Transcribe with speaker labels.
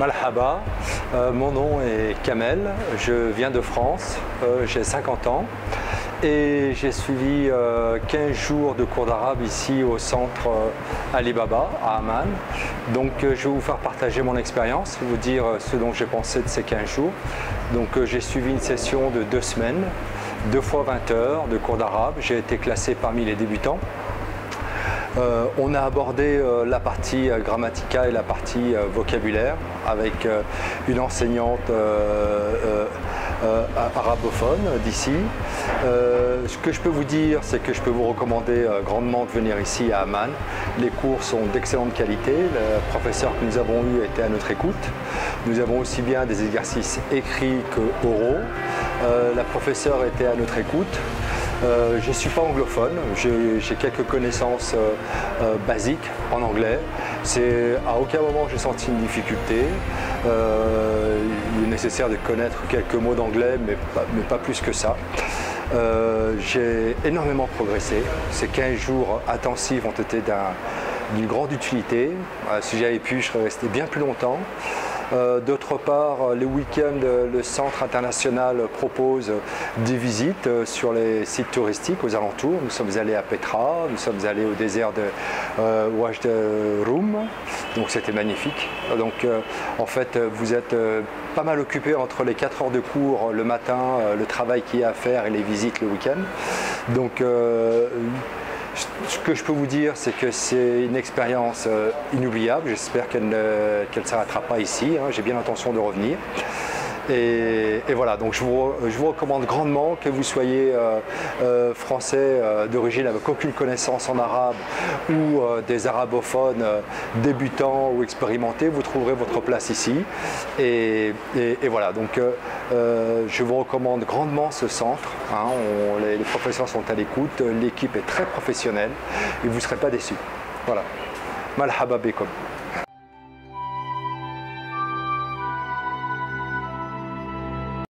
Speaker 1: Malhaba, euh, mon nom est Kamel, je viens de France, euh, j'ai 50 ans et j'ai suivi 15 euh, jours de cours d'arabe ici au centre Alibaba à Amman. Donc je vais vous faire partager mon expérience, vous dire ce dont j'ai pensé de ces 15 jours. Donc j'ai suivi une session de deux semaines, deux fois 20 heures de cours d'arabe. J'ai été classé parmi les débutants. Euh, on a abordé euh, la partie euh, grammatica et la partie vocabulaire avec une enseignante arabophone d'ici. ce que je peux vous dire, c'est que je peux vous recommander grandement de venir ici à Amman. Les cours sont d'excellente qualité. Le professeur que nous avons eu était à notre écoute. Nous avons aussi bien des exercices écrits que oraux. la professeure était à notre écoute. Euh, je ne suis pas anglophone, j'ai quelques connaissances euh, euh, basiques en anglais. À aucun moment j'ai senti une difficulté. il est nécessaire de connaître quelques mots d'anglais, mais, pas plus que ça. j'ai énormément progressé. Ces 15 jours intensifs ont été d'une grande utilité. si j'avais pu, je serais resté bien plus longtemps. Euh, d'autre part, les week-ends, le Centre international propose des visites euh, sur les sites touristiques aux alentours. Nous sommes allés à Petra, nous sommes allés au désert de euh, donc c'était magnifique. Donc en fait, vous êtes pas mal occupé entre les 4 heures de cours le matin, le travail qu'il y a à faire et les visites le week-end. Donc ce que je peux vous dire, c'est que c'est une expérience euh, inoubliable. J'espère qu'elle ne s'arrêtera pas ici. Hein. J'ai bien l'intention de revenir. Et, voilà, donc je vous, recommande grandement que vous soyez euh, euh, français euh, d'origine avec aucune connaissance en arabe ou des arabophones débutants ou expérimentés, vous trouverez votre place ici. Et, voilà, donc je vous recommande grandement ce centre. Hein. les, professeurs sont à l'écoute, l'équipe est très professionnelle et vous ne serez pas déçus. Voilà. Malhaba.